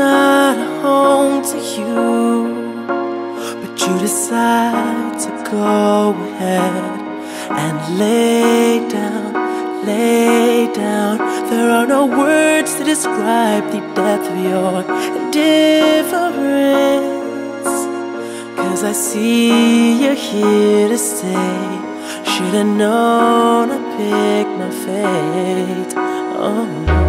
not home to you, but you decide to go ahead and lay down, lay down. There are no words to describe the depth of your indifference. Cause I see you're here to stay. Should've known I picked my fate. Oh,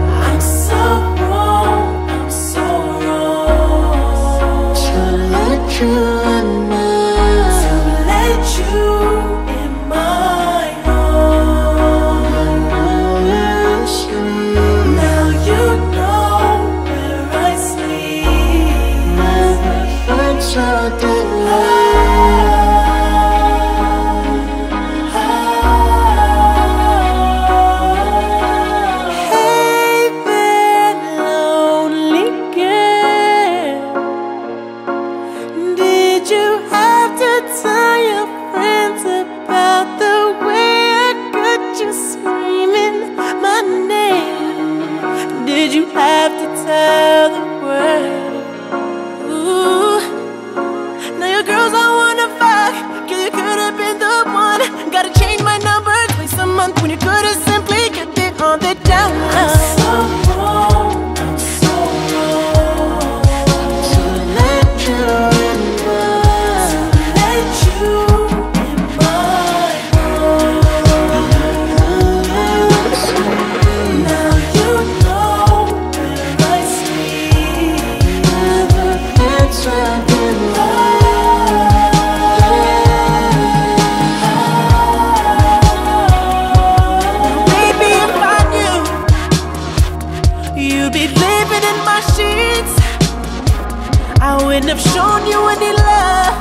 I wouldn't have shown you any love.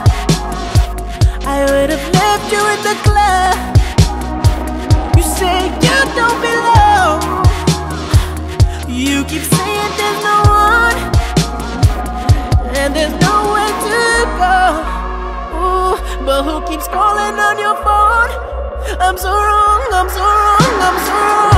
I would have left you in the club. You say you don't belong. You keep saying there's no one, and there's nowhere to go. Ooh, but who keeps calling on your phone? I'm so wrong, I'm so wrong, I'm so wrong.